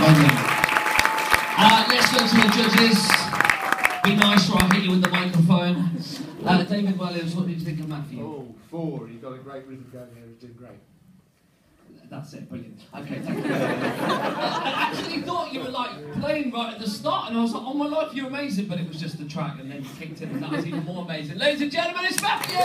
Well. Uh, let's go to the judges. Be nice or I'll hit you with the microphone. Uh, David Williams, what did you think of Matthew? Oh, four. You've got a great rhythm going here. You're doing great. That's it, brilliant. Okay, thank you. I actually thought you were like playing right at the start, and I was like, oh my life, you're amazing, but it was just the track, and then you kicked in, and that was even more amazing. Ladies and gentlemen, it's Matthew!